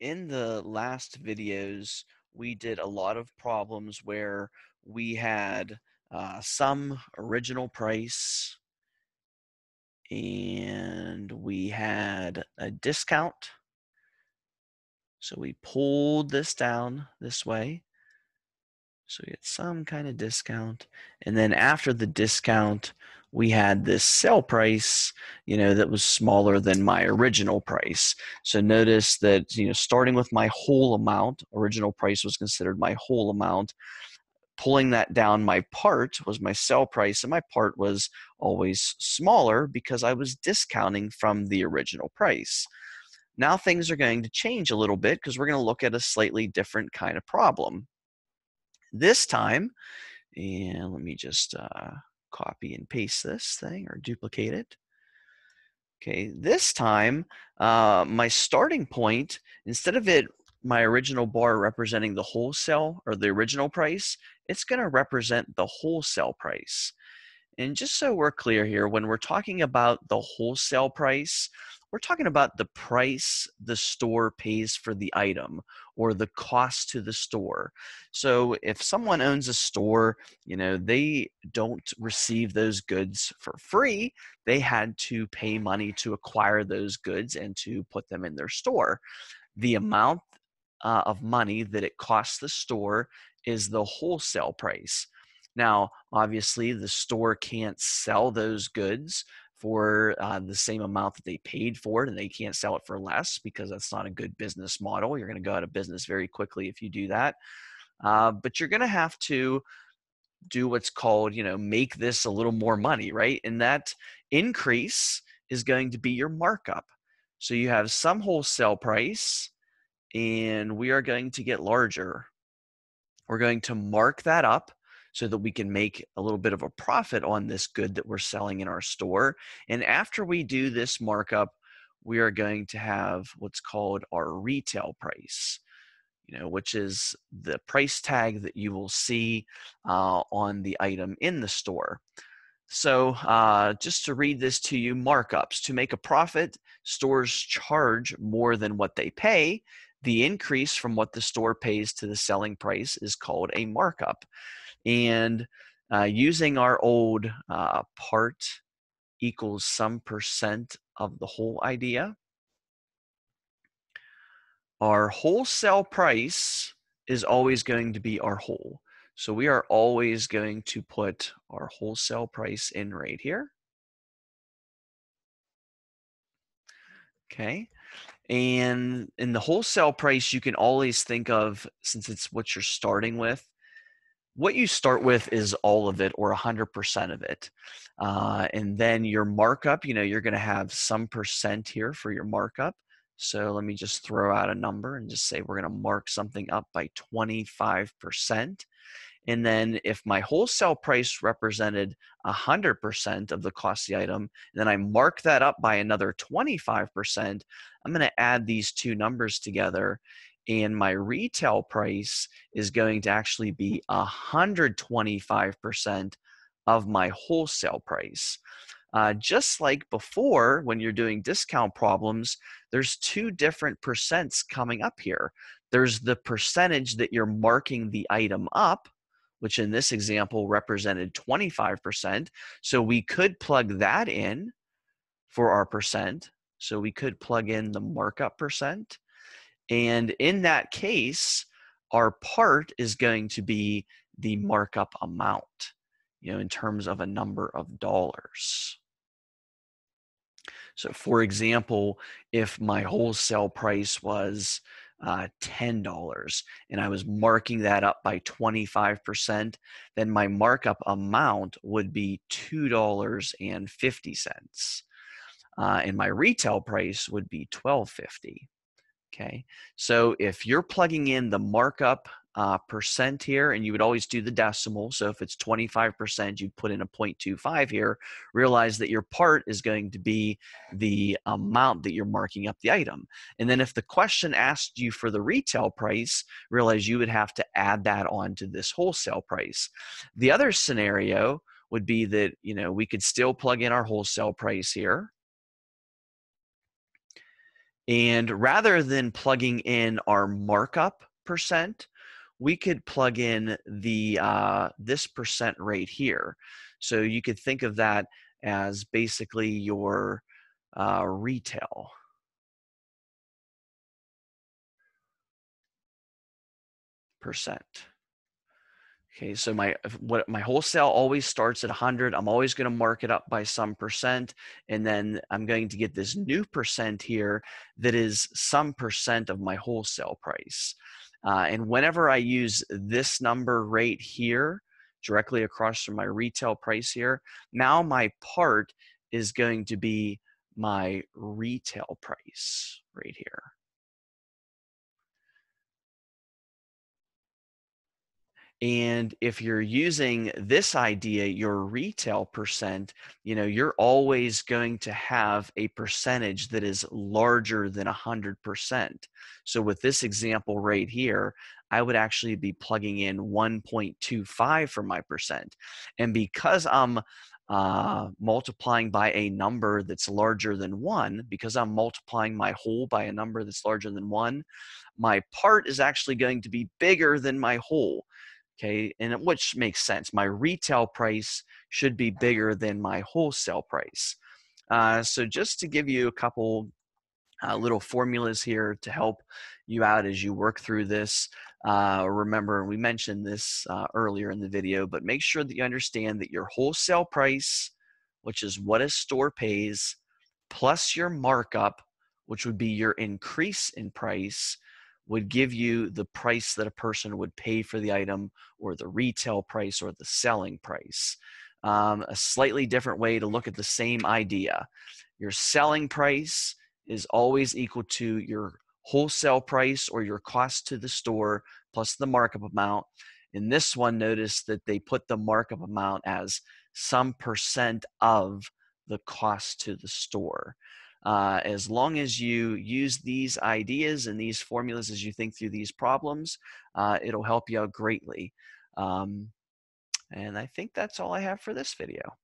in the last videos, we did a lot of problems where we had uh, some original price and we had a discount. So we pulled this down this way. So we get some kind of discount. And then after the discount, we had this sell price, you know, that was smaller than my original price. So notice that, you know, starting with my whole amount, original price was considered my whole amount. Pulling that down, my part was my sell price, and my part was always smaller because I was discounting from the original price. Now things are going to change a little bit because we're going to look at a slightly different kind of problem. This time, and let me just uh, copy and paste this thing or duplicate it. Okay, this time, uh, my starting point, instead of it, my original bar representing the wholesale or the original price, it's going to represent the wholesale price. And just so we're clear here, when we're talking about the wholesale price, we're talking about the price the store pays for the item or the cost to the store. So if someone owns a store, you know, they don't receive those goods for free. They had to pay money to acquire those goods and to put them in their store. The amount uh, of money that it costs the store is the wholesale price. Now, obviously, the store can't sell those goods for uh, the same amount that they paid for it and they can't sell it for less because that's not a good business model. You're going to go out of business very quickly if you do that. Uh, but you're going to have to do what's called, you know, make this a little more money, right? And that increase is going to be your markup. So you have some wholesale price and we are going to get larger. We're going to mark that up so that we can make a little bit of a profit on this good that we're selling in our store. And after we do this markup, we are going to have what's called our retail price you know, which is the price tag that you will see uh, on the item in the store. So, uh, just to read this to you markups. To make a profit, stores charge more than what they pay. The increase from what the store pays to the selling price is called a markup. And uh, using our old uh, part equals some percent of the whole idea, our wholesale price is always going to be our whole. So we are always going to put our wholesale price in right here. Okay. And in the wholesale price, you can always think of, since it's what you're starting with, what you start with is all of it or 100% of it. Uh, and then your markup, you know, you're going to have some percent here for your markup. So let me just throw out a number and just say we're going to mark something up by 25%. And then if my wholesale price represented 100% of the cost of the item, then I mark that up by another 25%, I'm going to add these two numbers together and my retail price is going to actually be 125% of my wholesale price. Uh, just like before, when you're doing discount problems, there's two different percents coming up here. There's the percentage that you're marking the item up, which in this example represented 25%. So we could plug that in for our percent. So we could plug in the markup percent. And in that case, our part is going to be the markup amount, you know, in terms of a number of dollars. So, for example, if my wholesale price was uh, $10 and I was marking that up by 25%, then my markup amount would be $2.50. Uh, and my retail price would be 12.50. Okay, so if you're plugging in the markup uh, percent here, and you would always do the decimal. So if it's 25%, you'd put in a 0.25 here. Realize that your part is going to be the amount that you're marking up the item. And then if the question asked you for the retail price, realize you would have to add that on to this wholesale price. The other scenario would be that you know we could still plug in our wholesale price here And rather than plugging in our markup percent, we could plug in the uh, this percent rate here. So you could think of that as basically your uh, retail. percent. Okay, so my what my wholesale always starts at 100. I'm always going to mark it up by some percent, and then I'm going to get this new percent here that is some percent of my wholesale price. Uh, and whenever I use this number right here, directly across from my retail price here, now my part is going to be my retail price right here. And if you're using this idea, your retail percent, you know, you're always going to have a percentage that is larger than 100%. So with this example right here, I would actually be plugging in 1.25 for my percent. And because I'm uh, multiplying by a number that's larger than one, because I'm multiplying my whole by a number that's larger than one, my part is actually going to be bigger than my whole okay and which makes sense my retail price should be bigger than my wholesale price. Uh, so just to give you a couple uh, little formulas here to help you out as you work through this uh, remember we mentioned this uh, earlier in the video but make sure that you understand that your wholesale price which is what a store pays plus your markup which would be your increase in price would give you the price that a person would pay for the item or the retail price or the selling price. Um, a slightly different way to look at the same idea. Your selling price is always equal to your wholesale price or your cost to the store plus the markup amount. In this one, notice that they put the markup amount as some percent of the cost to the store. Uh, as long as you use these ideas and these formulas as you think through these problems, uh, it'll help you out greatly. Um, and I think that's all I have for this video.